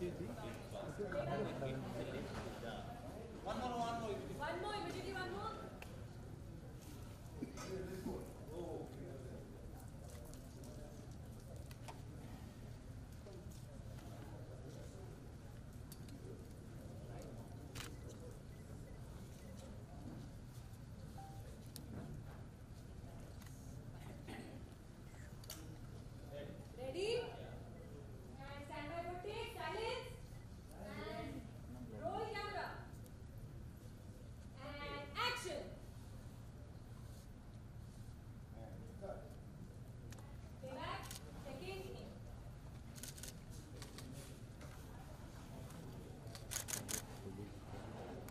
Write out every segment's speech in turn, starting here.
One more, one more.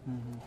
Mm-hmm.